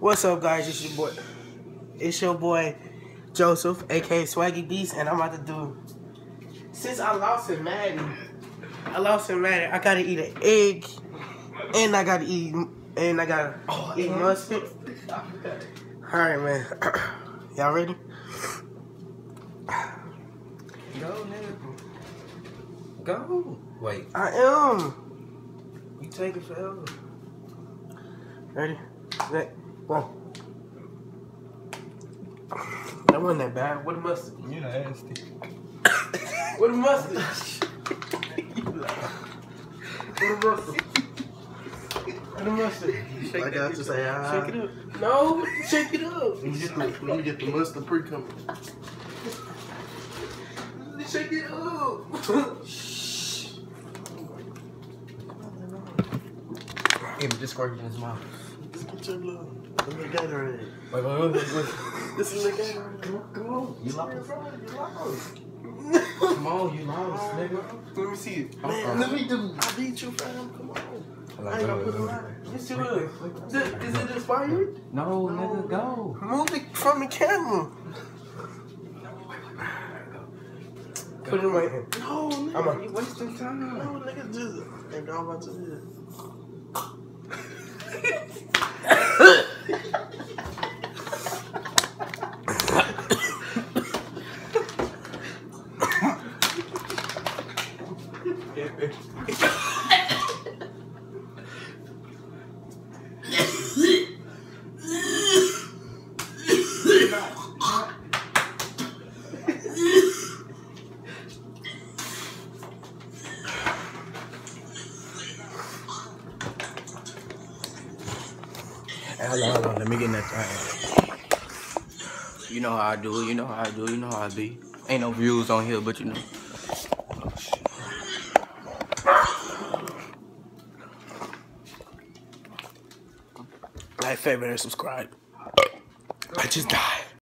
What's up, guys? It's your boy. It's your boy Joseph, aka Swaggy Beast, and I'm about to do. Since I lost in Madden, I lost in Madden. I gotta eat an egg, and I gotta eat, and I gotta oh, eat mustard. All right, man. Y'all ready? Go, nigga. Go. Wait. I am. You take it forever. Ready? Set. Go. That wasn't that bad. What a mustard? You nasty. what the mustard? what a mustard? What the mustard? Shake I got to say, ah. Shake it up. No, shake it up. Let me get the, let me get the mustard pre coming. Shake it up. Even just squirt in his mouth. Get your little, little Gatorade. Wait, wait, wait, wait. This is the Gatorade. Come on, come on. You lost. You lost. Come on, you lost, nigga. Let me see it. Man, Uh-uh. let me do. I beat you, fam. Come on. I ain't gonna put it right. Let's see what. Is it- it inspired? No, nigga, go. Move it from the camera. Put it in my hand. No, nigga. I'm a- You wasting time. No, nigga, just. And I'm about to do it. Hold on, hold on. Let me get in that thing. You know how I do. You know how I do. You know how I be. Ain't no views on here, but you know. Oh. Like, favorite, and subscribe. I just died.